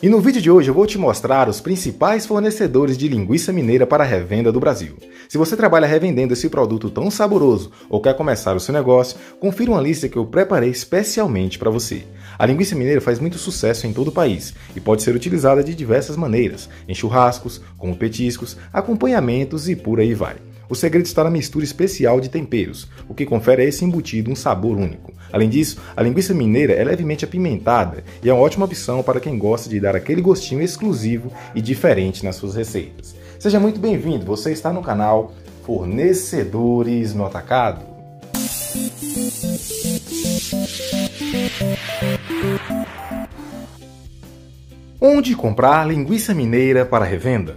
E no vídeo de hoje eu vou te mostrar os principais fornecedores de linguiça mineira para revenda do Brasil. Se você trabalha revendendo esse produto tão saboroso ou quer começar o seu negócio, confira uma lista que eu preparei especialmente para você. A linguiça mineira faz muito sucesso em todo o país e pode ser utilizada de diversas maneiras, em churrascos, como petiscos, acompanhamentos e por aí vai. O segredo está na mistura especial de temperos, o que confere a esse embutido um sabor único. Além disso, a linguiça mineira é levemente apimentada e é uma ótima opção para quem gosta de dar aquele gostinho exclusivo e diferente nas suas receitas. Seja muito bem-vindo, você está no canal Fornecedores no Atacado. Onde comprar linguiça mineira para revenda?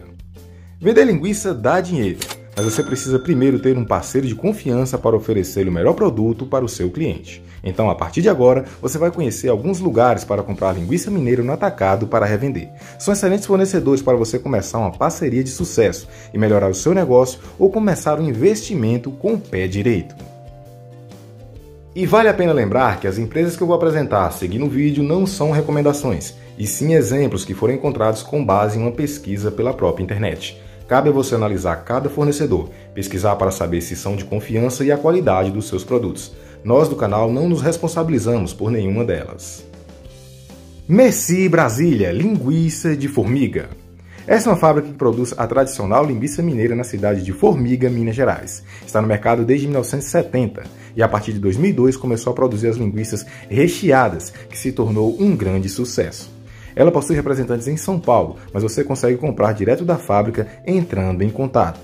Vender linguiça dá dinheiro mas você precisa primeiro ter um parceiro de confiança para oferecer o melhor produto para o seu cliente. Então, a partir de agora, você vai conhecer alguns lugares para comprar linguiça mineira no atacado para revender. São excelentes fornecedores para você começar uma parceria de sucesso e melhorar o seu negócio ou começar um investimento com o pé direito. E vale a pena lembrar que as empresas que eu vou apresentar seguindo o vídeo não são recomendações, e sim exemplos que foram encontrados com base em uma pesquisa pela própria internet. Cabe a você analisar cada fornecedor, pesquisar para saber se são de confiança e a qualidade dos seus produtos. Nós do canal não nos responsabilizamos por nenhuma delas. Messi Brasília, linguiça de formiga. Essa é uma fábrica que produz a tradicional linguiça mineira na cidade de Formiga, Minas Gerais. Está no mercado desde 1970 e a partir de 2002 começou a produzir as linguiças recheadas, que se tornou um grande sucesso. Ela possui representantes em São Paulo, mas você consegue comprar direto da fábrica entrando em contato.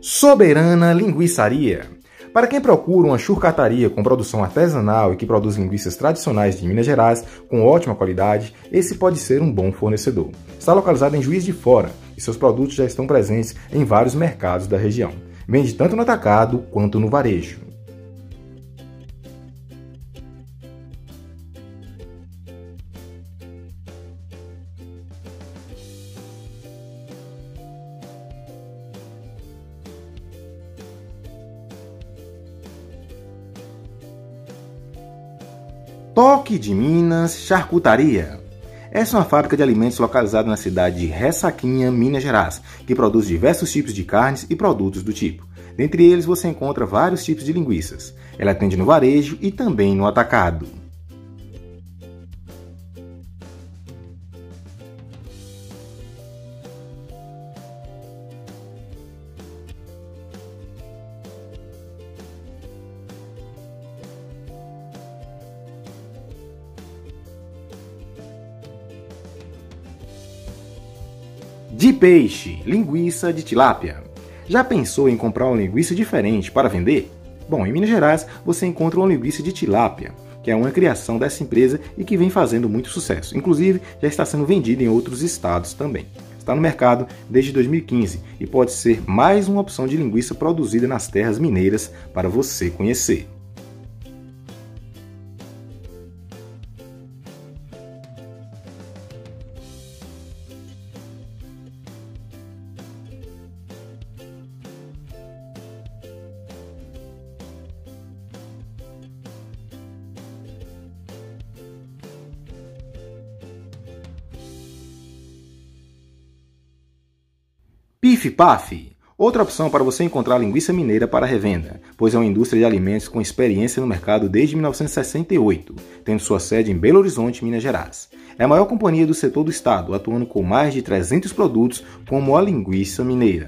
Soberana Linguiçaria para quem procura uma churcataria com produção artesanal e que produz linguiças tradicionais de Minas Gerais com ótima qualidade, esse pode ser um bom fornecedor. Está localizado em Juiz de Fora e seus produtos já estão presentes em vários mercados da região. Vende tanto no atacado quanto no varejo. Toque de Minas Charcutaria. Essa é uma fábrica de alimentos localizada na cidade de Ressaquinha, Minas Gerais, que produz diversos tipos de carnes e produtos do tipo. Dentre eles você encontra vários tipos de linguiças. Ela atende no varejo e também no atacado. De peixe, linguiça de tilápia. Já pensou em comprar uma linguiça diferente para vender? Bom, em Minas Gerais você encontra uma linguiça de tilápia, que é uma criação dessa empresa e que vem fazendo muito sucesso. Inclusive, já está sendo vendida em outros estados também. Está no mercado desde 2015 e pode ser mais uma opção de linguiça produzida nas terras mineiras para você conhecer. Pif Paf, outra opção para você encontrar linguiça mineira para revenda, pois é uma indústria de alimentos com experiência no mercado desde 1968, tendo sua sede em Belo Horizonte, Minas Gerais. É a maior companhia do setor do estado, atuando com mais de 300 produtos como a linguiça mineira.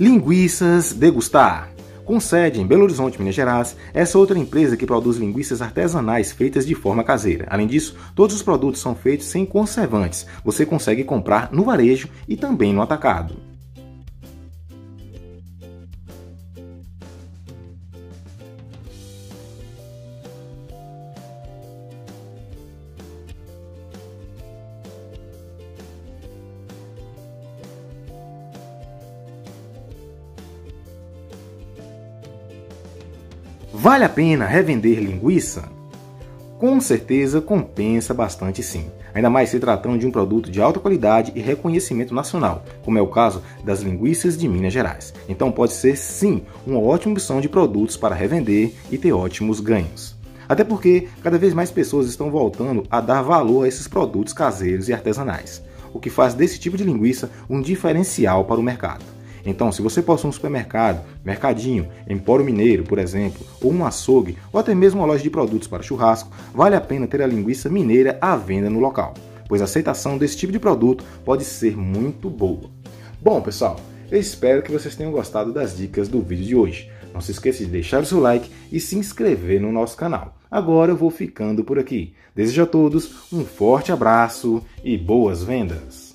Linguiças Degustar. Com sede em Belo Horizonte, Minas Gerais, essa outra empresa que produz linguiças artesanais feitas de forma caseira. Além disso, todos os produtos são feitos sem conservantes. Você consegue comprar no varejo e também no atacado. Vale a pena revender linguiça? Com certeza compensa bastante sim, ainda mais se tratando de um produto de alta qualidade e reconhecimento nacional, como é o caso das linguiças de Minas Gerais. Então pode ser sim uma ótima opção de produtos para revender e ter ótimos ganhos. Até porque cada vez mais pessoas estão voltando a dar valor a esses produtos caseiros e artesanais, o que faz desse tipo de linguiça um diferencial para o mercado. Então, se você possui um supermercado, mercadinho, empório mineiro, por exemplo, ou um açougue, ou até mesmo uma loja de produtos para churrasco, vale a pena ter a linguiça mineira à venda no local, pois a aceitação desse tipo de produto pode ser muito boa. Bom, pessoal, eu espero que vocês tenham gostado das dicas do vídeo de hoje. Não se esqueça de deixar o seu like e se inscrever no nosso canal. Agora eu vou ficando por aqui. Desejo a todos um forte abraço e boas vendas!